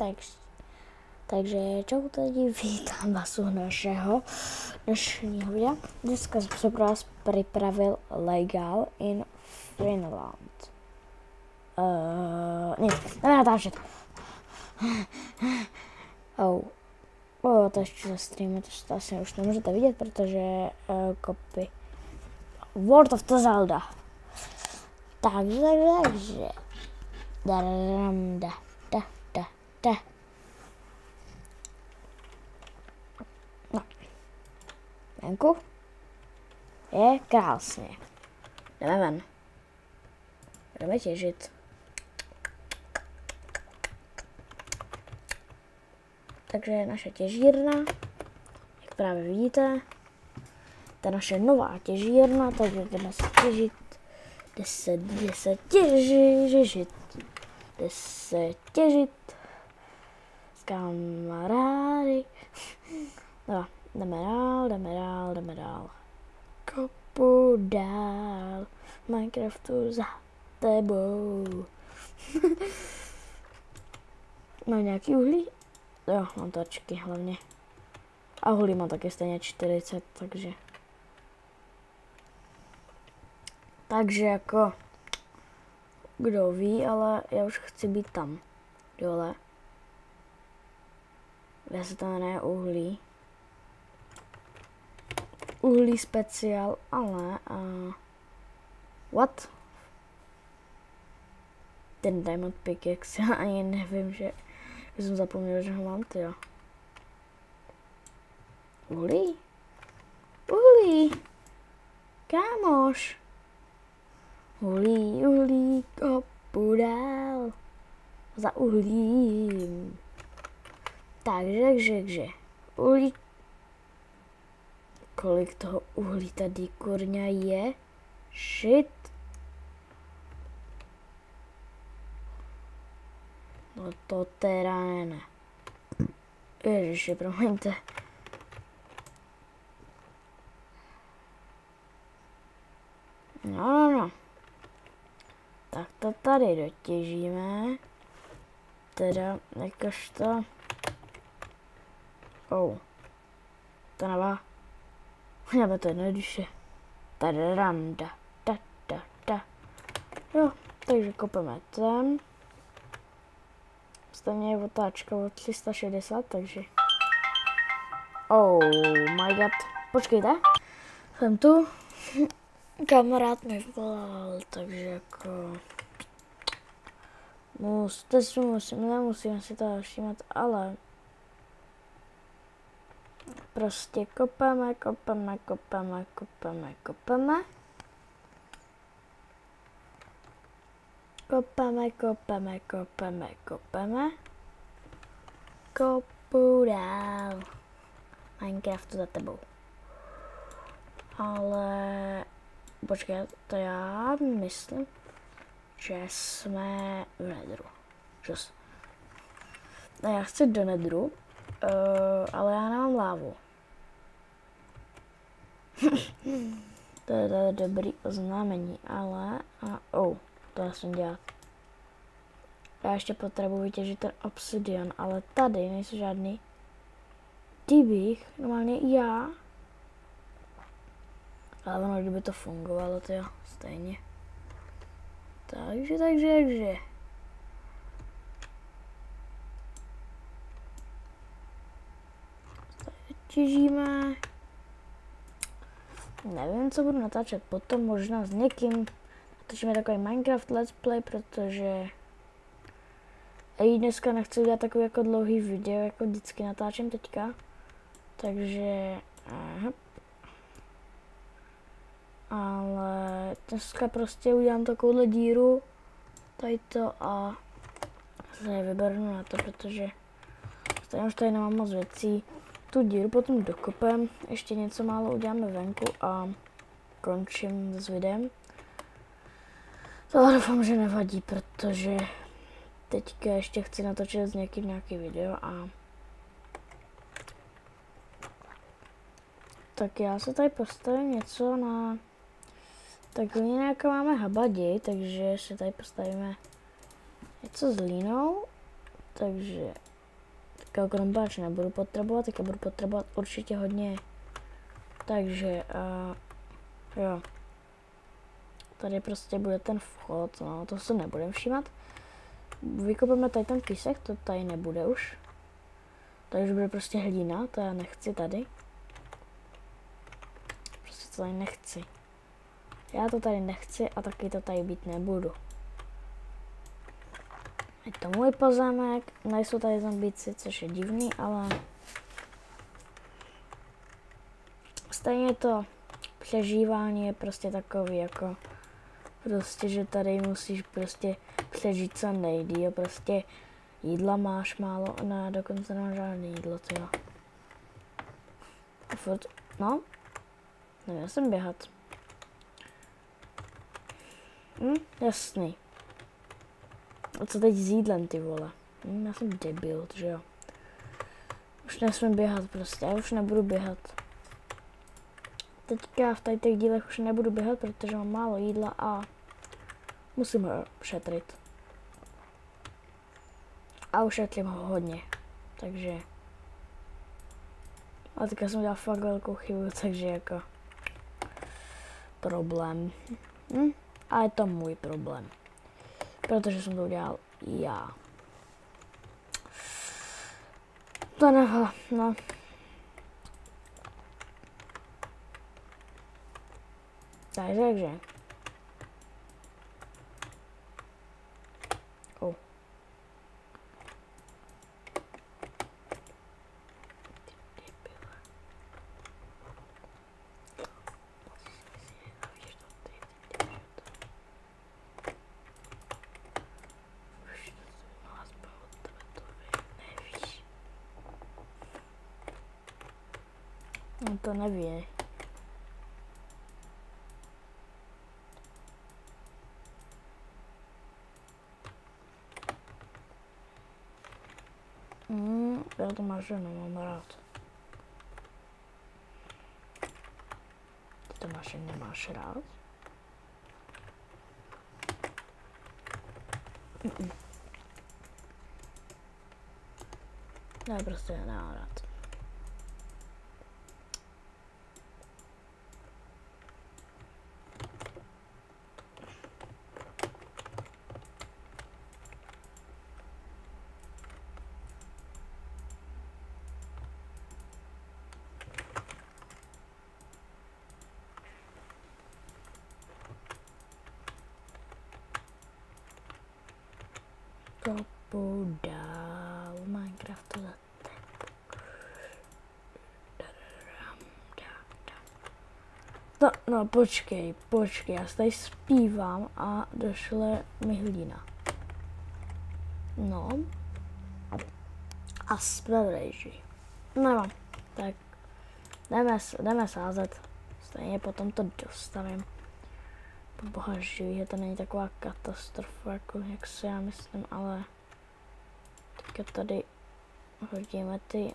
Takže, takže čau tady, vítám vás u našeho dnešního videa. Dneska jsem se pro vás připravil Legal in Finland. Uh, nic, nenatáčet. Oh. Oh, to ještě za streamu, to, asi už nemůžete vidět, protože uh, kopy. World of the Zelda. Takže, takže. Da, da. No. Venku. Je krásně. Jdeme ven. Jdeme těžit. Takže naše těžírna, jak právě vidíte, je naše nová těžírna, takže jdeme se těžit, jde se, jde se těžit, jde se těžit kamarády. No, jdeme dál, jdeme dál, jdeme dál. Kopu dál, Minecraftu za tebou. Mám nějaký uhlí? Jo, mám tačky hlavně. A uhlí mám taky stejně 40, takže... Takže jako... Kdo ví, ale já už chci být tam. Dole. Jmenuje uhlí. Uhlí speciál, ale... Uh, what? Ten diamond pickaxe, já ani nevím, že... Já jsem zapomněl, že ho mám, ty jo. Uhlí? Uhlí! Kámoš! Uhlí, uhlí, kopu dál. Za uhlím. Takže, takže, takže. Uhlí. Kolik toho uhlí tady kurňa je? Shit. No to teda ne, ne. Ježiši, promiňte. No, no, no. Tak to tady dotěžíme. Teda, jakož to... Oh. Nevá. Nebo to dám, da, da, da, da. Jo, takže kopeme ten. Stejně je otáčka o 360, takže... Oh my god. Počkejte. Jsem tu. Kamarád mi volal, takže jako... Mus, to si musím, nemusím si to všímat, ale... Prostě kopeme, kopeme, kopeme, kopeme, kopeme. Kopeme, kopeme, kopeme, kopeme. Kopu dál. Minecraftu za tebou. Ale počkej, to já myslím, že jsme v nedru. Že ne, já chci do nedru, uh, ale já nemám lávu. to je to dobrý oznámení, ale... A, oh, to jsem dělat. Já ještě potřebuji vytěžit ten obsidian, ale tady nejsou žádný. Kdybych, normálně já. Ale ono, kdyby to fungovalo, to jo, stejně. Takže, takže, takže. Těžíme. Nevím, co budu natáčet potom, možná s někým. Natočíme takový Minecraft let's play, protože i dneska nechci udělat takový jako dlouhý video, jako vždycky natáčím teďka. Takže, aha. Ale dneska prostě udělám takovouhle díru, tady to a se vyberu na to, protože stejně už tady nemám moc věcí. Tu díru potom dokopem, ještě něco málo uděláme venku a končím s videem. To doufám, že nevadí, protože teďka ještě chci natočit s někým nějaký video a tak já se tady postavím něco na takový nějaká máme habadi, takže si tady postavíme něco s línou. takže teďka krompáč nebudu potřebovat, teďka budu potřebovat určitě hodně. Takže, uh, jo. Tady prostě bude ten vchod, no to se nebudem všímat. Vykopeme tady ten písek, to tady nebude už. Tady už bude prostě hlína, to já nechci tady. Prostě to tady nechci. Já to tady nechci a taky to tady být nebudu. Je to můj pozemek, nejsou tady zombíci, což je divný, ale stejně to přežívání je prostě takový jako prostě, že tady musíš prostě přežít co nejdíl, prostě jídla máš málo, ne, dokonce nemám žádné jídlo, tyjo. A furt, no, neměl jsem běhat. Hm, jasný. A co teď s jídlem, ty vole? Hm, já jsem debil, že jo. Už nesmím běhat prostě, já už nebudu běhat. Teďka v tady těch dílech už nebudu běhat, protože mám málo jídla a musím ho šetřit. A ušetrím ho hodně, takže... A teďka jsem udělal fakt velkou chybu, takže jako... Problém. Hm? A je to můj problém. Protože jsem to udělal já. To neho, no. Takže, oh. On to neví. Mm, já to mašinu mám rád. Ty to mašinu nemáš rád? Mm -mm. Ne, prostě nemám rád. Kopu dál Minecraftu za No, no, počkej, počkej, já tady zpívám a došle mi hlína. No. A spravedlejší. No, tak jdeme, jdeme sázet. Stejně potom to dostavím. Boha živý, to není taková katastrofa, jako jak si já myslím, ale teďka tady hodíme ty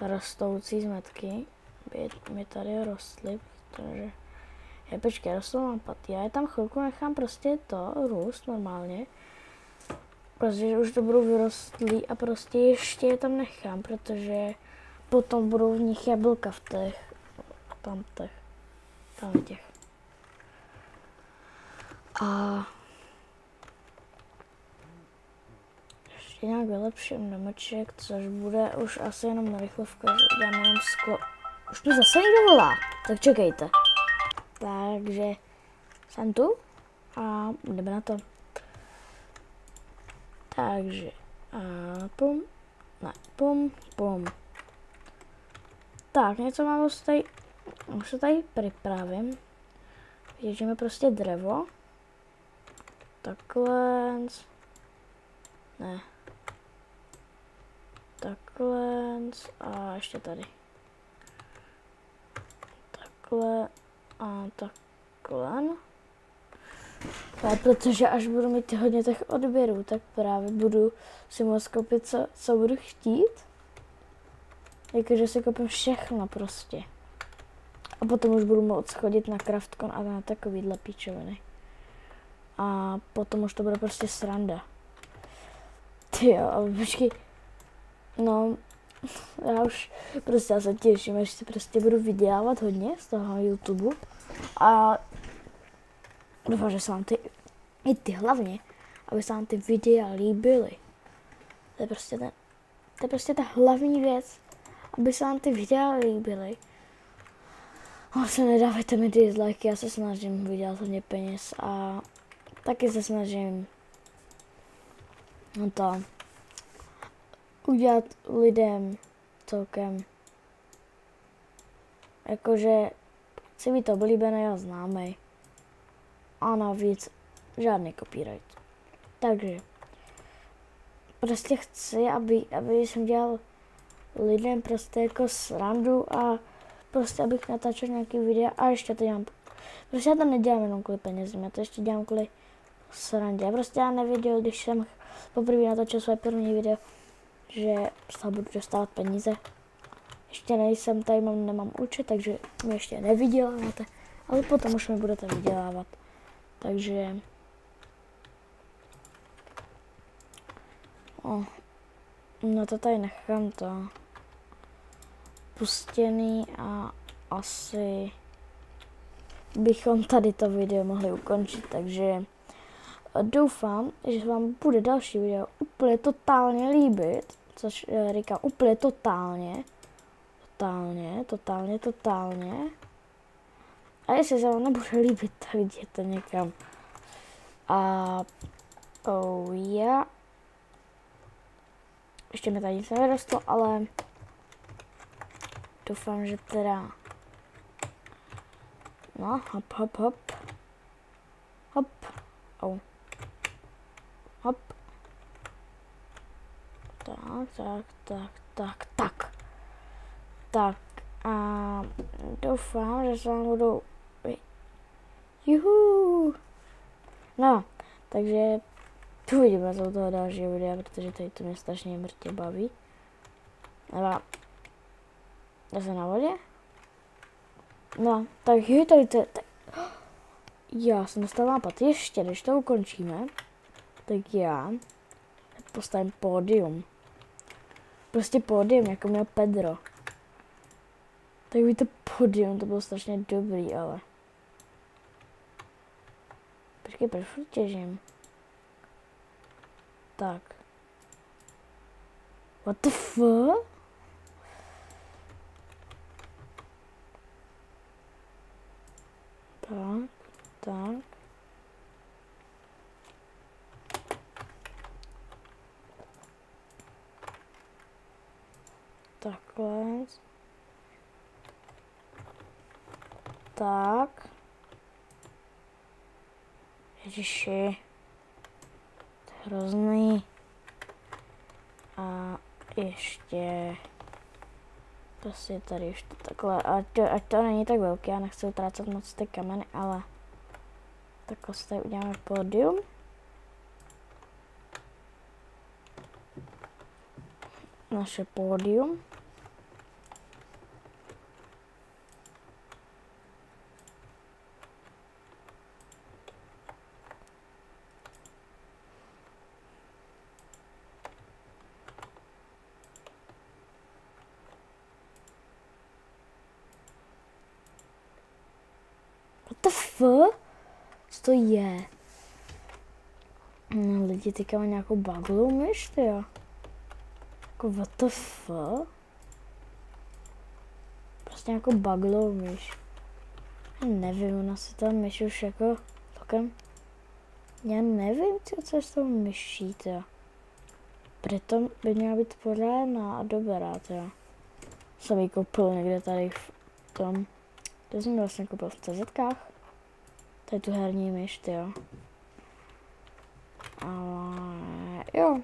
rostoucí zmetky, by mi tady rostly, protože je počkej, rostou mám paty, já je tam chvilku nechám prostě to růst normálně, protože už to budou vyrostlý a prostě ještě je tam nechám, protože potom budou v nich jablka v těch, tam těch, tam těch. A ještě nějak vylepším domeček, což bude už asi jenom na rychlovku, že udělám jenom sklo. Už mi zase někdo volá, tak čekejte. Takže jsem tu a jdeme na to. Takže a pum, ne, pum, pum. Tak, něco mám tady, už se tady připravím. Věžíme prostě dřevo. Takhle. Ne. Takhle. A ještě tady. Takhle. A takhle. Ale protože až budu mít hodně těch odběrů, tak právě budu si moct koupit, co, co budu chtít. Jakože si koupím všechno prostě. A potom už budu moct chodit na Craftcon a na takovýhle píčoviny a potom už to bude prostě sranda. Ty jo, počkej. No, já už prostě já se těším, až si prostě budu vydělávat hodně z toho YouTube. A doufám, že se vám ty, i ty hlavně, aby se vám ty videa líbily. To je prostě ten, to je prostě ta hlavní věc, aby se vám ty videa líbily. se nedávajte mi dislike, já se snažím vydělat hodně peněz a taky se snažím no to udělat lidem celkem jakože si být oblíbený a známý. A navíc žádný copyright. Takže prostě chci, aby, aby jsem dělal lidem prostě jako srandu a prostě abych natáčel nějaký videa a ještě to dělám. Prostě já to nedělám jenom kvůli penězům, já to ještě dělám kvůli srandě. Prostě já nevěděl, když jsem poprvé natočil své první video, že toho budu dostávat peníze. Ještě nejsem tady, mám, nemám účet, takže mě ještě nevyděláváte, ale potom už mi budete vydělávat. Takže... O, no to tady nechám to pustěný a asi bychom tady to video mohli ukončit, takže doufám, že vám bude další video úplně totálně líbit, což eh, říkám úplně totálně, totálně, totálně, totálně. A jestli se vám nebude líbit, tak jděte někam. A oh yeah. Ještě mi tady nic nevyrostlo, ale doufám, že teda no, hop, hop, hop. Hop. Oh. Hop. Tak, tak, tak, tak, tak. Tak a doufám, že se vám budou... Juhu! No, takže tu uvidíme z toho dalšího videa, protože tady to mě strašně mrtě baví. A se na vodě? No, tak je tady to... Já jsem dostal nápad ještě, když to ukončíme, tak já postavím pódium. Prostě pódium, jako měl Pedro. Tak by to pódium, to bylo strašně dobrý, ale... Počkej, proč těžím? Tak. What the fuck? Tak, tak. Takhle. Tak. Ježiši. To je hrozný. A ještě prostě tady ještě takhle, ať to, ať to není tak velké, já nechci utrácet moc ty kameny, ale takhle si tady uděláme pódium. Naše pódium. the fuck? Co to je? Lidi teďka mají nějakou baglu myš, ty jo. Jako what the fuck? Prostě nějakou baglou myš. Já nevím, ona si ta myš už jako celkem... Já nevím, co, co s tou myší, jo. Proto by měla být pořádná a dobrá, jo. Jsem ji koupil někde tady v tom to jsem vlastně koupil v CZkách. To je tu herní myš, jo. Ale jo.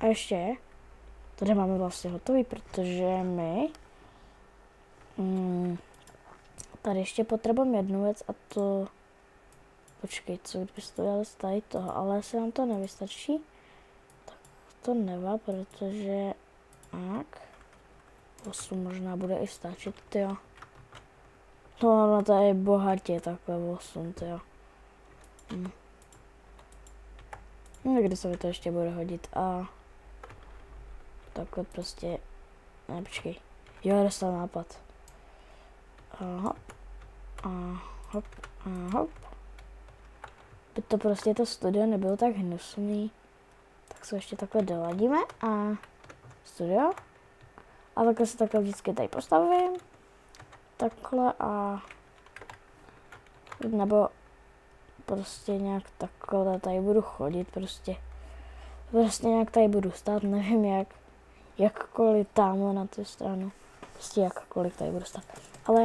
A ještě, tady máme vlastně hotový, protože my mm, tady ještě potřebujeme jednu věc a to počkej, co kdybyste to z tady toho, ale se nám to nevystačí, tak to nevá, protože tak, 8 možná bude i stačit, jo. No, no to je bohatě takhle 8, jo. Hm. No, kdy se mi to ještě bude hodit a takhle prostě, ne počkej, jo, dostal nápad. A hop, a hop, a hop. By to prostě to studio nebylo tak hnusný, tak se ještě takhle doladíme a studio. A takhle se takhle vždycky tady postavím. Takhle a nebo prostě nějak takhle tady budu chodit prostě. Prostě nějak tady budu stát, nevím jak, jakkoliv tamhle na tu stranu. Prostě jakkoliv tady budu stát. Ale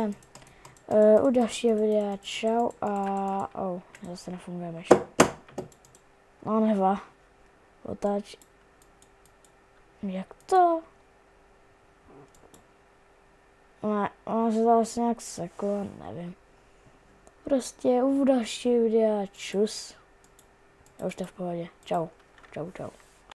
uh, u dalšího videa čau a... Oh, zase nefunguje myš. No neva. Otáč. Jak to? Ona se zase nějak sekla, nevím. Prostě u dalšího videa čus. Já už to v pohodě. Čau. Čau, čau.